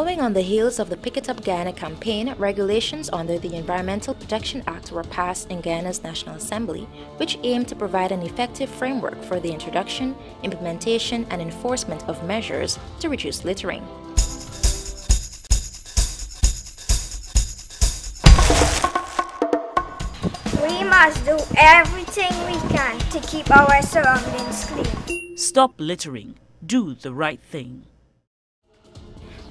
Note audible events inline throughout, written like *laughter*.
Following on the heels of the Pick It Up Guyana campaign, regulations under the Environmental Protection Act were passed in Guyana's National Assembly, which aim to provide an effective framework for the introduction, implementation, and enforcement of measures to reduce littering. We must do everything we can to keep our surroundings clean. Stop littering. Do the right thing.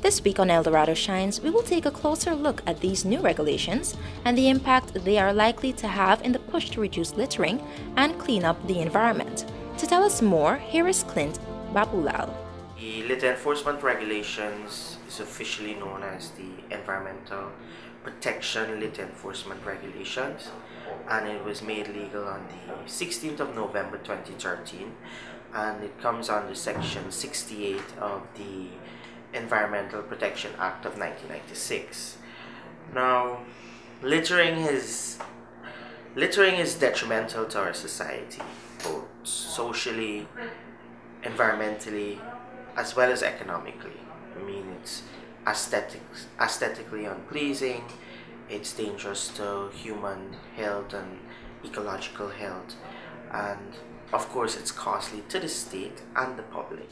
This week on El Dorado Shines, we will take a closer look at these new regulations and the impact they are likely to have in the push to reduce littering and clean up the environment. To tell us more, here is Clint Babulal. The litter enforcement regulations is officially known as the Environmental Protection Litter Enforcement Regulations and it was made legal on the 16th of November 2013 and it comes under section 68 of the Environmental Protection Act of 1996. Now, littering is littering is detrimental to our society, both socially, environmentally, as well as economically. I mean, it's aesthetic, aesthetically unpleasing, it's dangerous to human health and ecological health, and of course, it's costly to the state and the public.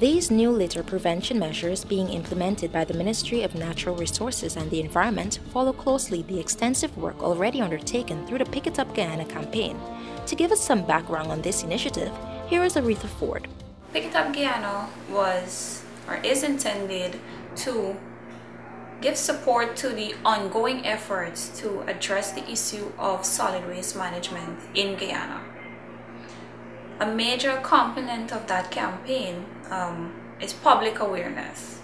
These new litter prevention measures being implemented by the Ministry of Natural Resources and the Environment follow closely the extensive work already undertaken through the Pick It Up Guyana campaign. To give us some background on this initiative, here is Aretha Ford. Pick It Up Guyana was or is intended to give support to the ongoing efforts to address the issue of solid waste management in Guyana. A major component of that campaign um, is public awareness.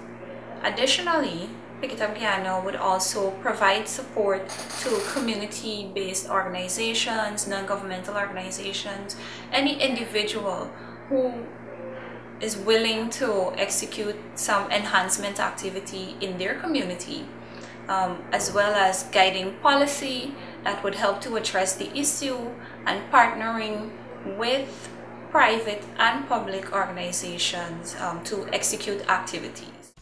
Additionally, Pick It Up would also provide support to community-based organizations, non-governmental organizations, any individual who is willing to execute some enhancement activity in their community, um, as well as guiding policy that would help to address the issue and partnering with private and public organizations um, to execute activities.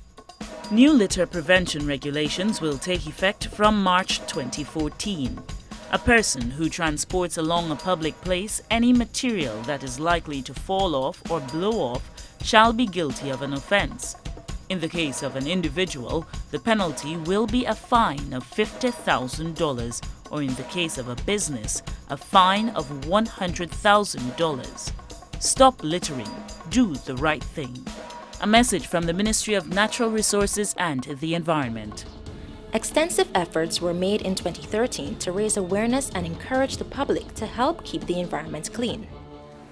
New litter prevention regulations will take effect from March 2014. A person who transports along a public place any material that is likely to fall off or blow off shall be guilty of an offence. In the case of an individual, the penalty will be a fine of $50,000 or in the case of a business, a fine of $100,000. Stop littering. Do the right thing. A message from the Ministry of Natural Resources and the Environment. Extensive efforts were made in 2013 to raise awareness and encourage the public to help keep the environment clean.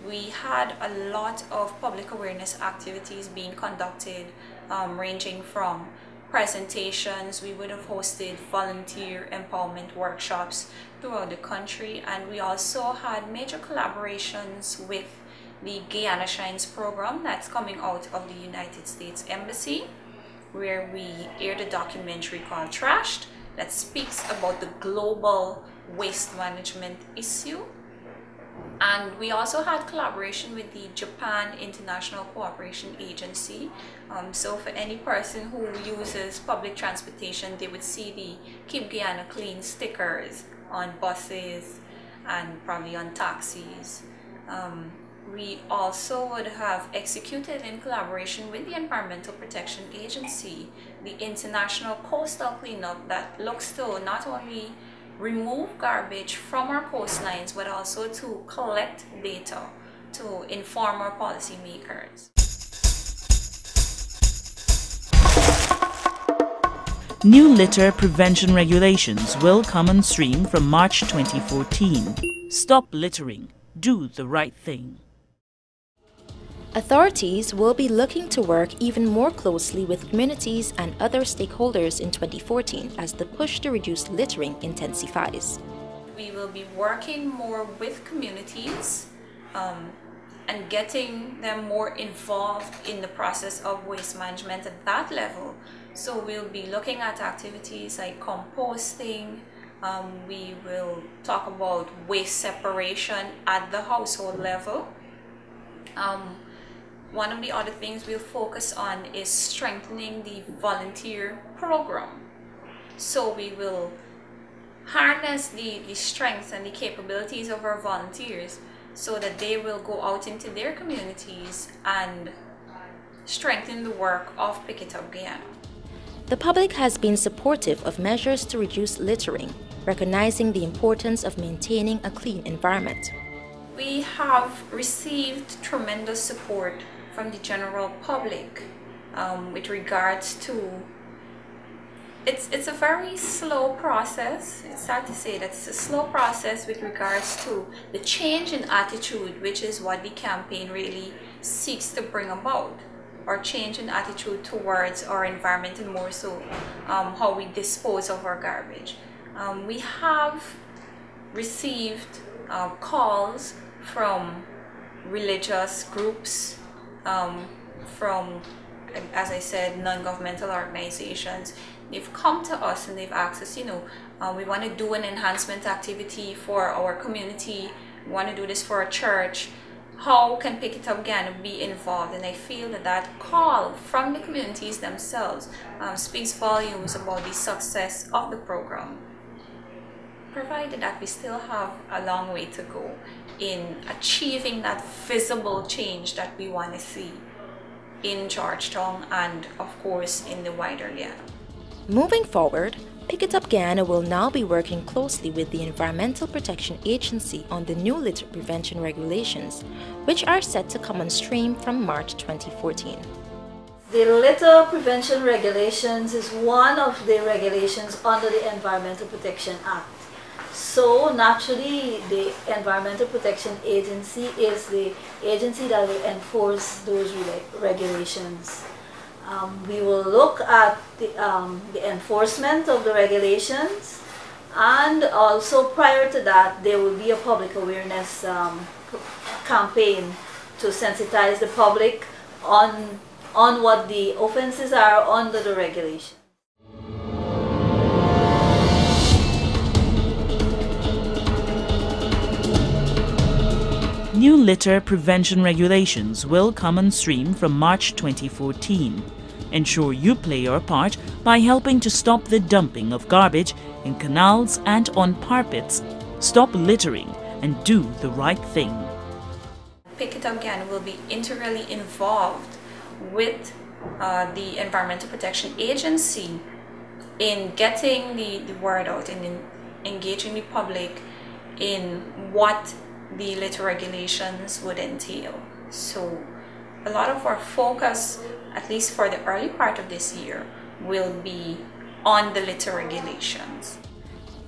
We had a lot of public awareness activities being conducted, um, ranging from presentations. We would have hosted volunteer empowerment workshops throughout the country, and we also had major collaborations with the Guyana Shines program that's coming out of the United States Embassy where we aired a documentary called Trashed that speaks about the global waste management issue and we also had collaboration with the Japan International Cooperation Agency. Um, so for any person who uses public transportation, they would see the Keep Guyana Clean stickers on buses and probably on taxis. Um, we also would have executed in collaboration with the Environmental Protection Agency the International Coastal Cleanup that looks to not only remove garbage from our coastlines but also to collect data to inform our policymakers. New litter prevention regulations will come on stream from March 2014. Stop littering. Do the right thing. Authorities will be looking to work even more closely with communities and other stakeholders in 2014 as the push to reduce littering intensifies. We will be working more with communities um, and getting them more involved in the process of waste management at that level. So we'll be looking at activities like composting, um, we will talk about waste separation at the household level. Um, one of the other things we'll focus on is strengthening the volunteer program. So we will harness the, the strengths and the capabilities of our volunteers so that they will go out into their communities and strengthen the work of Pick It Up Guyana. The public has been supportive of measures to reduce littering, recognizing the importance of maintaining a clean environment. We have received tremendous support from the general public um, with regards to it's it's a very slow process. It's sad to say that it's a slow process with regards to the change in attitude, which is what the campaign really seeks to bring about, or change in attitude towards our environment and more so um, how we dispose of our garbage. Um, we have received uh, calls from religious groups, um, from, as I said, non-governmental organizations. They've come to us and they've asked us, you know, uh, we want to do an enhancement activity for our community. We want to do this for a church. How can Pick It Up Guyana be involved? And I feel that that call from the communities themselves um, speaks volumes about the success of the program provided that we still have a long way to go in achieving that visible change that we want to see in Georgetown and of course in the wider Guyana. Moving forward, Pick It Up Guyana will now be working closely with the Environmental Protection Agency on the new litter prevention regulations, which are set to come on stream from March 2014. The litter prevention regulations is one of the regulations under the Environmental Protection Act. So naturally, the Environmental Protection Agency is the agency that will enforce those regulations. Um, we will look at the, um, the enforcement of the regulations and also prior to that there will be a public awareness um, campaign to sensitize the public on, on what the offenses are under the regulation. New litter prevention regulations will come on stream from March 2014. Ensure you play your part by helping to stop the dumping of garbage in canals and on parapets. Stop littering and do the right thing. Pick It Up Guyana will be integrally involved with uh, the Environmental Protection Agency in getting the, the word out and in engaging the public in what the litter regulations would entail. So a lot of our focus, at least for the early part of this year, will be on the litter regulations.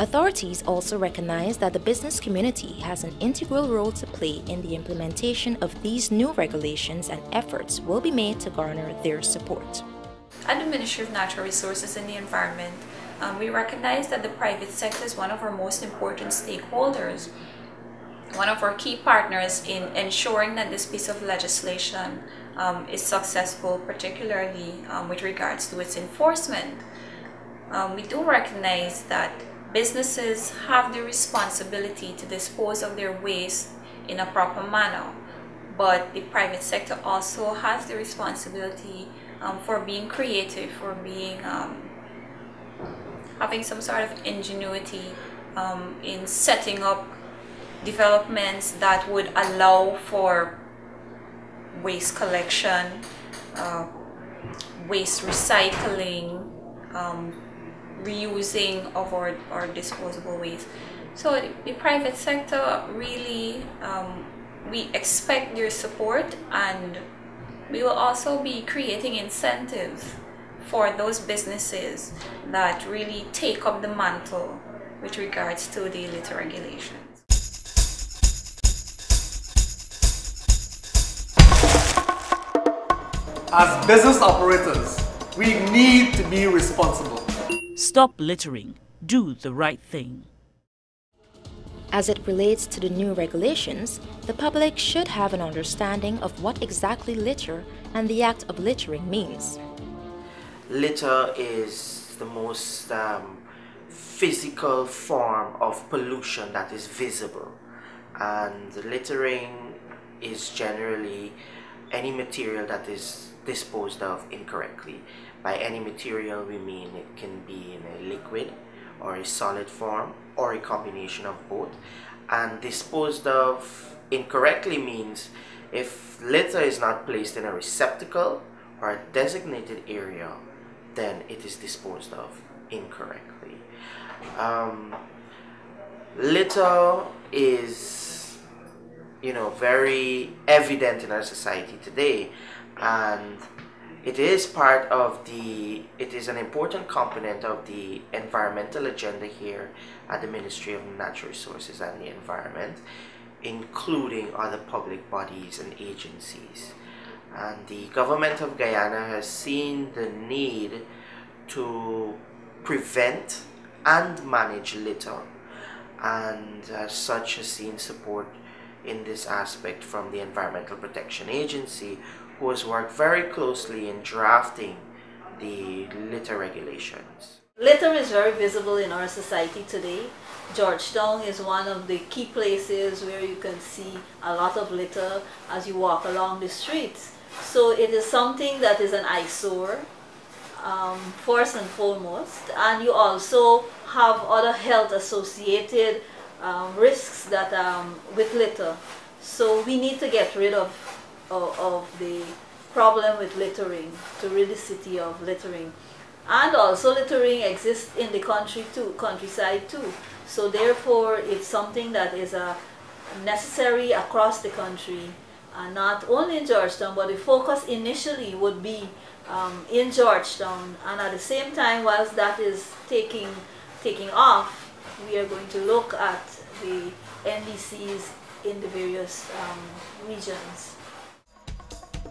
Authorities also recognize that the business community has an integral role to play in the implementation of these new regulations and efforts will be made to garner their support. At the Ministry of Natural Resources and the Environment, um, we recognize that the private sector is one of our most important stakeholders one of our key partners in ensuring that this piece of legislation um, is successful, particularly um, with regards to its enforcement. Um, we do recognize that businesses have the responsibility to dispose of their waste in a proper manner, but the private sector also has the responsibility um, for being creative, for being um, having some sort of ingenuity um, in setting up developments that would allow for waste collection, uh, waste recycling, um, reusing of our, our disposable waste. So the, private sector really, um, we expect their support and we will also be creating incentives for those businesses that really take up the mantle with regards to the litter regulation. As business operators, we need to be responsible. Stop littering. Do the right thing. As it relates to the new regulations, the public should have an understanding of what exactly litter and the act of littering means. Litter is the most um, physical form of pollution that is visible and littering is generally any material that is disposed of incorrectly. By any material, we mean it can be in a liquid or a solid form or a combination of both. And disposed of incorrectly means if litter is not placed in a receptacle or a designated area, then it is disposed of incorrectly. Um, litter is, you know, very evident in our society today, and it is part of the, it is an important component of the environmental agenda here at the Ministry of Natural Resources and the Environment, including other public bodies and agencies. And the government of Guyana has seen the need to prevent and manage litter and as such has seen support in this aspect from the Environmental Protection Agency who has worked very closely in drafting the litter regulations. Litter is very visible in our society today. Georgetown is one of the key places where you can see a lot of litter as you walk along the streets. So it is something that is an eyesore, um, first and foremost, and you also have other health associated um, risks that um, with litter. So we need to get rid of, of, of the problem with littering, to rid the city of littering. And also littering exists in the country too, countryside too. So therefore it's something that is uh, necessary across the country, and not only in Georgetown, but the focus initially would be um, in Georgetown. And at the same time, whilst that is taking, taking off, we are going to look at the NDCs in the various um, regions.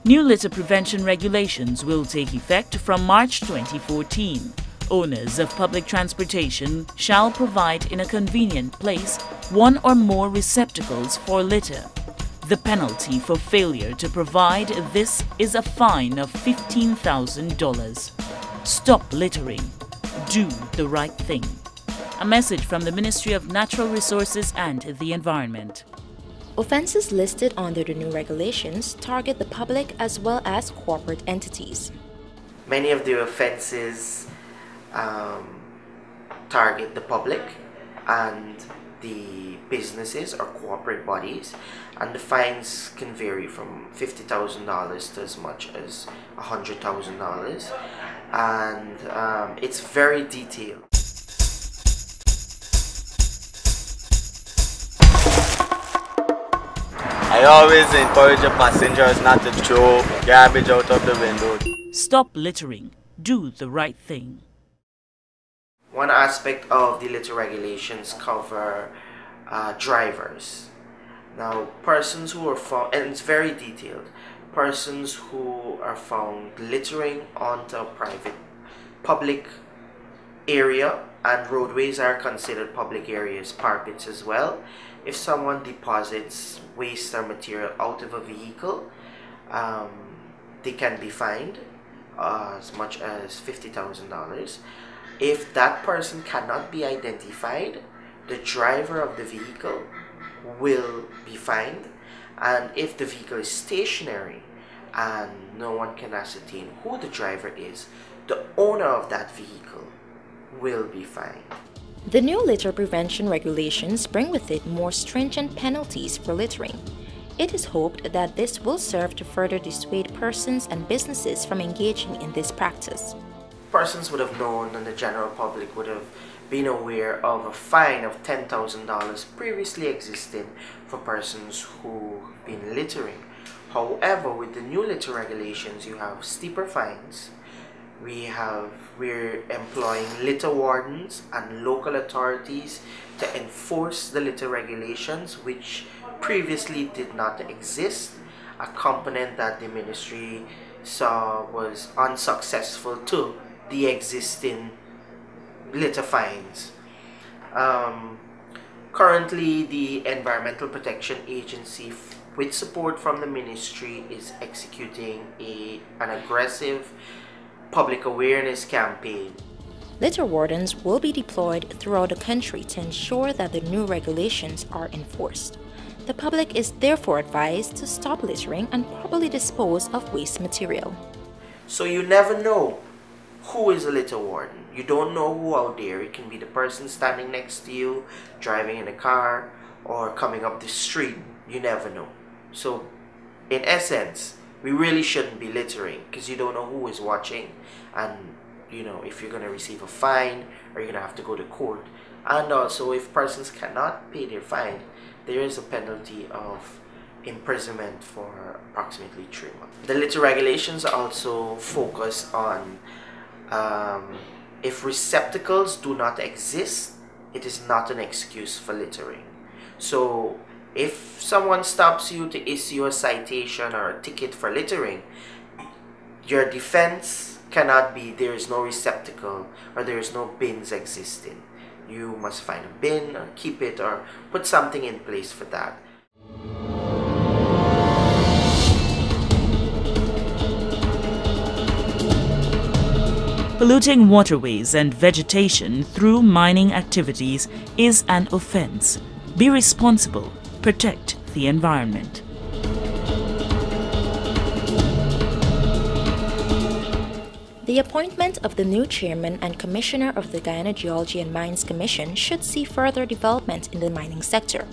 New litter prevention regulations will take effect from March 2014. Owners of public transportation shall provide in a convenient place one or more receptacles for litter. The penalty for failure to provide this is a fine of $15,000. Stop littering. Do the right thing. A message from the Ministry of Natural Resources and the Environment. Offenses listed under the new regulations target the public as well as corporate entities. Many of the offenses um, target the public and the businesses or corporate bodies, and the fines can vary from $50,000 to as much as $100,000. And um, it's very detailed. I always encourage the passengers not to throw garbage out of the window. Stop littering. Do the right thing. One aspect of the litter regulations cover uh, drivers. Now, persons who are found, and it's very detailed, persons who are found littering onto a private, public area, and roadways are considered public areas, parapets as well. If someone deposits waste or material out of a vehicle, um, they can be fined uh, as much as $50,000. If that person cannot be identified, the driver of the vehicle will be fined. And if the vehicle is stationary and no one can ascertain who the driver is, the owner of that vehicle will be fined. The new litter prevention regulations bring with it more stringent penalties for littering. It is hoped that this will serve to further dissuade persons and businesses from engaging in this practice. Persons would have known and the general public would have been aware of a fine of $10,000 previously existing for persons who've been littering. However, with the new litter regulations, you have steeper fines, we have we're employing litter wardens and local authorities to enforce the litter regulations which previously did not exist. A component that the ministry saw was unsuccessful to the existing litter fines. Um, currently the environmental protection agency with support from the ministry is executing a an aggressive public awareness campaign. Litter wardens will be deployed throughout the country to ensure that the new regulations are enforced. The public is therefore advised to stop littering and properly dispose of waste material. So you never know who is a litter warden. You don't know who out there. It can be the person standing next to you, driving in a car, or coming up the street. You never know. So, in essence, we really shouldn't be littering because you don't know who is watching. And you know if you're going to receive a fine or you're going to have to go to court. And also if persons cannot pay their fine there is a penalty of imprisonment for approximately three months. The litter regulations also focus on um, if receptacles do not exist it is not an excuse for littering. So if someone stops you to issue a citation or a ticket for littering, your defense cannot be there is no receptacle or there is no bins existing. You must find a bin or keep it or put something in place for that. Polluting waterways and vegetation through mining activities is an offense. Be responsible protect the environment. The appointment of the new chairman and commissioner of the Guyana Geology and Mines Commission should see further development in the mining sector.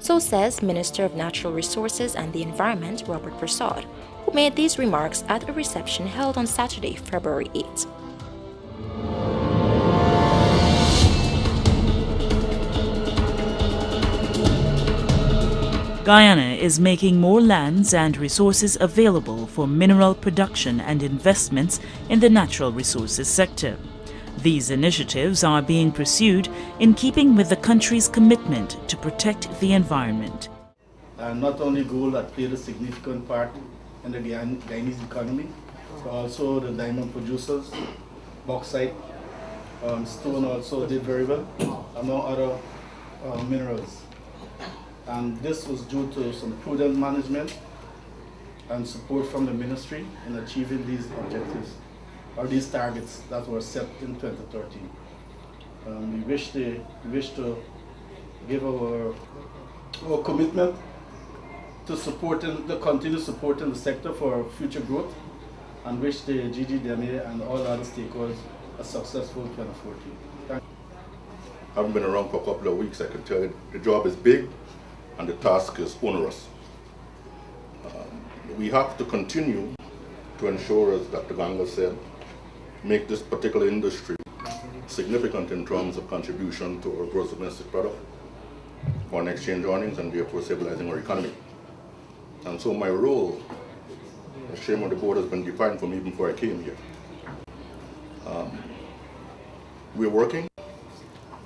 So says Minister of Natural Resources and the Environment Robert Persaud, who made these remarks at a reception held on Saturday, February 8. Guyana is making more lands and resources available for mineral production and investments in the natural resources sector. These initiatives are being pursued in keeping with the country's commitment to protect the environment. And not only gold that played a significant part in the Guyanese economy, but also the diamond producers, bauxite, um, stone also did very well, among other uh, minerals and this was due to some prudent management and support from the ministry in achieving these objectives or these targets that were set in 2013. Um, we wish to we wish to give our our commitment to supporting the continued support in the sector for future growth and wish the GGDMA and all other stakeholders a successful 2014. I haven't been around for a couple of weeks. I can tell you the job is big and the task is onerous. Um, we have to continue to ensure, as Dr. Ganga said, make this particular industry significant in terms of contribution to our gross domestic product, foreign exchange earnings, and therefore stabilizing our economy. And so my role as chairman of the board has been defined for me even before I came here. Um, we're working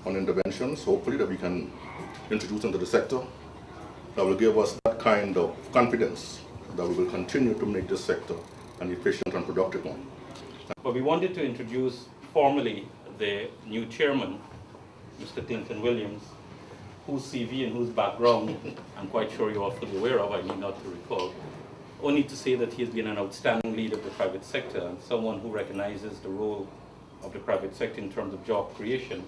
on interventions, hopefully, that we can introduce into the sector that will give us that kind of confidence that we will continue to make this sector an efficient and productive one. But we wanted to introduce formally the new chairman, Mr. Clinton Williams, whose CV and whose background *laughs* I'm quite sure you are all fully aware of, I need not to recall. Only to say that he has been an outstanding leader of the private sector and someone who recognizes the role of the private sector in terms of job creation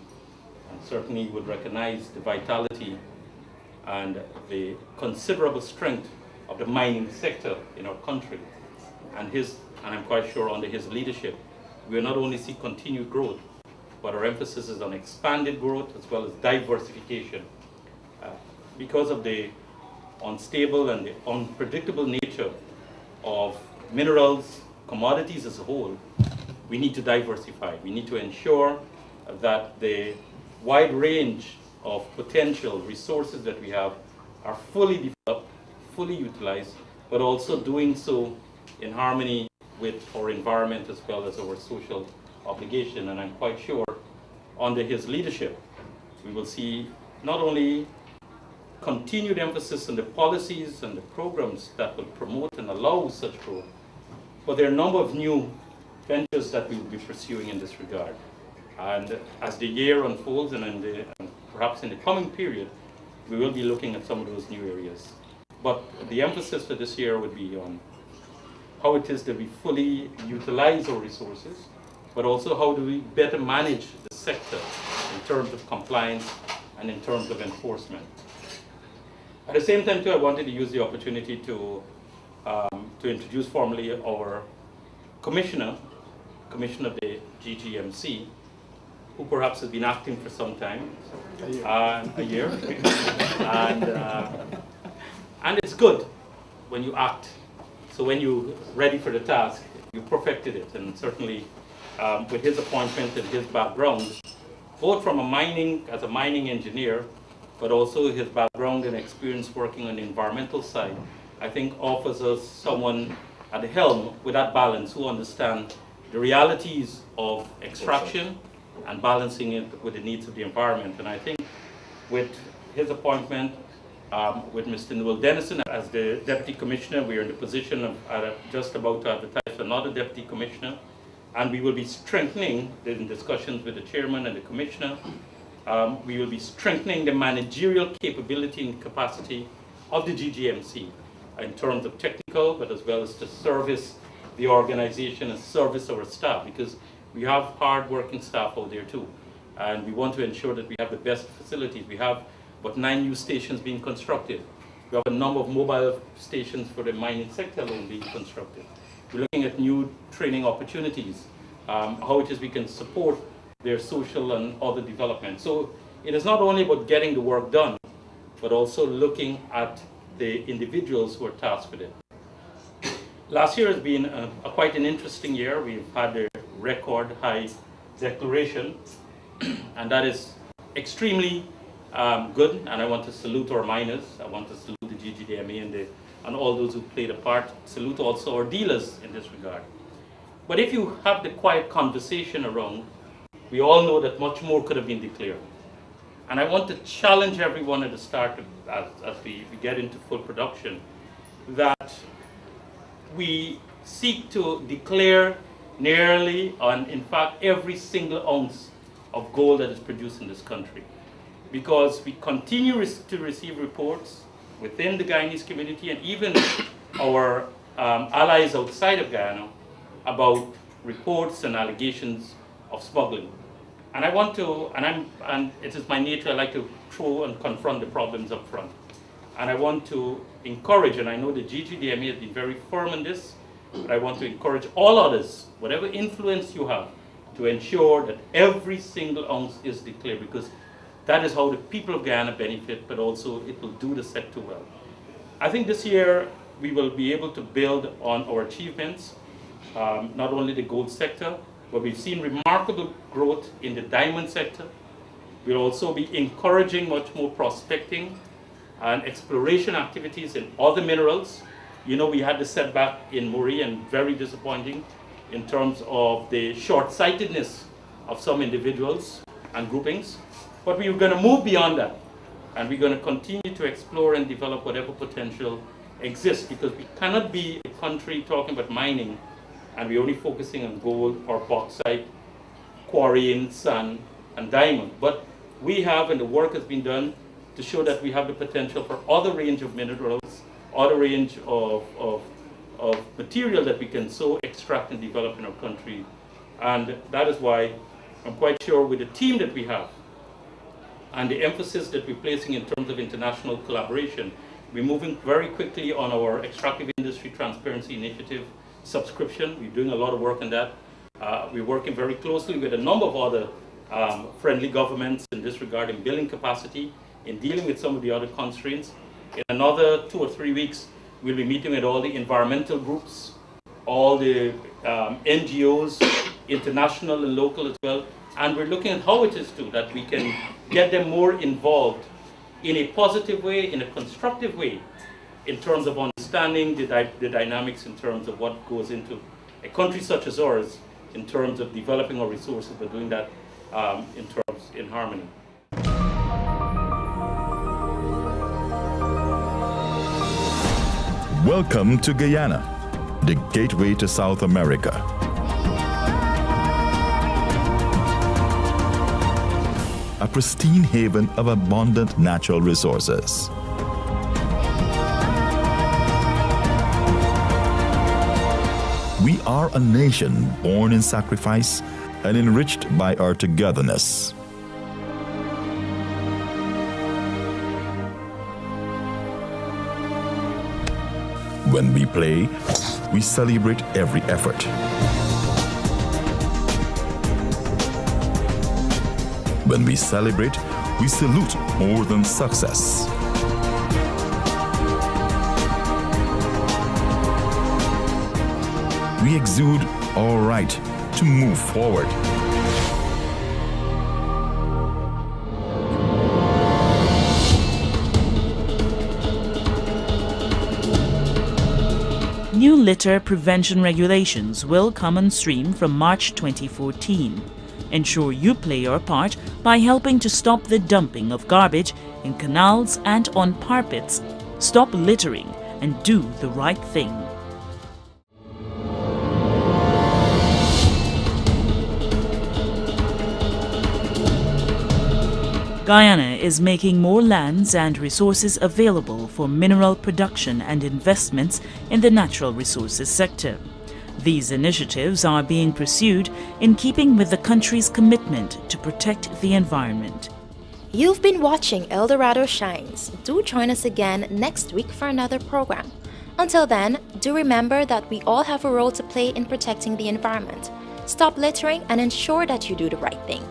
and certainly would recognize the vitality and the considerable strength of the mining sector in our country. And his, and I'm quite sure under his leadership, we will not only see continued growth, but our emphasis is on expanded growth as well as diversification. Uh, because of the unstable and the unpredictable nature of minerals, commodities as a whole, we need to diversify. We need to ensure that the wide range of potential resources that we have are fully developed, fully utilized, but also doing so in harmony with our environment as well as our social obligation. And I'm quite sure under his leadership, we will see not only continued emphasis on the policies and the programs that will promote and allow such growth, but there are a number of new ventures that we will be pursuing in this regard. And as the year unfolds and, the, perhaps in the coming period, we will be looking at some of those new areas. But the emphasis for this year would be on how it is that we fully utilize our resources, but also how do we better manage the sector in terms of compliance and in terms of enforcement. At the same time, too, I wanted to use the opportunity to, um, to introduce formally our commissioner, commissioner of the GGMC, who perhaps has been acting for some time, a year, uh, a year. *laughs* and, uh, and it's good when you act. So when you're ready for the task, you perfected it, and certainly um, with his appointment and his background, both from a mining, as a mining engineer, but also his background and experience working on the environmental side, I think offers us someone at the helm with that balance who understand the realities of extraction and balancing it with the needs of the environment. And I think with his appointment, um, with Mr. Newell Dennison as the Deputy Commissioner, we are in the position of uh, just about to advertise another Deputy Commissioner and we will be strengthening in discussions with the chairman and the commissioner. Um, we will be strengthening the managerial capability and capacity of the GGMC in terms of technical, but as well as to service the organization and service our staff, because we have hard-working staff out there too, and we want to ensure that we have the best facilities. We have but nine new stations being constructed. We have a number of mobile stations for the mining sector alone being constructed. We're looking at new training opportunities, um, how it is we can support their social and other development. So it is not only about getting the work done, but also looking at the individuals who are tasked with it. Last year has been a, a quite an interesting year. We've had a record high declaration, and that is extremely um, good. And I want to salute our miners. I want to salute the GGDMA and the and all those who played a part. Salute also our dealers in this regard. But if you have the quiet conversation around, we all know that much more could have been declared. And I want to challenge everyone at the start, as, as we, we get into full production, that we seek to declare nearly on, in fact, every single ounce of gold that is produced in this country. Because we continue to receive reports within the Guyanese community and even *coughs* our um, allies outside of Guyana about reports and allegations of smuggling. And I want to, and, I'm, and it is my nature, I like to throw and confront the problems up front. And I want to encourage, and I know the GGDMA has been very firm in this, but I want to encourage all others, whatever influence you have, to ensure that every single ounce is declared because that is how the people of Guyana benefit, but also it will do the sector well. I think this year we will be able to build on our achievements, um, not only the gold sector, but we've seen remarkable growth in the diamond sector. We'll also be encouraging much more prospecting and exploration activities in other minerals. You know, we had the setback in Murray and very disappointing in terms of the short-sightedness of some individuals and groupings. But we're going to move beyond that. And we're going to continue to explore and develop whatever potential exists because we cannot be a country talking about mining and we're only focusing on gold or bauxite, quarrying, sand, and diamond. But we have, and the work has been done to show that we have the potential for other range of minerals, other range of, of, of material that we can so extract and develop in our country. And that is why I'm quite sure with the team that we have, and the emphasis that we're placing in terms of international collaboration. We're moving very quickly on our extractive industry transparency initiative subscription. We're doing a lot of work on that. Uh, we're working very closely with a number of other um, friendly governments in this regard in building capacity, in dealing with some of the other constraints. In another two or three weeks, we'll be meeting with all the environmental groups, all the um, NGOs, international and local as well, and we're looking at how it is too that we can get them more involved in a positive way, in a constructive way, in terms of understanding the, di the dynamics in terms of what goes into a country such as ours in terms of developing our resources, but doing that um, in terms in harmony. Welcome to Guyana, the gateway to South America. a pristine haven of abundant natural resources. We are a nation born in sacrifice and enriched by our togetherness. When we play, we celebrate every effort. When we celebrate, we salute more than success. We exude our right to move forward. New litter prevention regulations will come on stream from March 2014. Ensure you play your part by helping to stop the dumping of garbage in canals and on parpets. Stop littering and do the right thing. Guyana is making more lands and resources available for mineral production and investments in the natural resources sector. These initiatives are being pursued in keeping with the country's commitment to protect the environment. You've been watching El Dorado Shines. Do join us again next week for another program. Until then, do remember that we all have a role to play in protecting the environment. Stop littering and ensure that you do the right thing.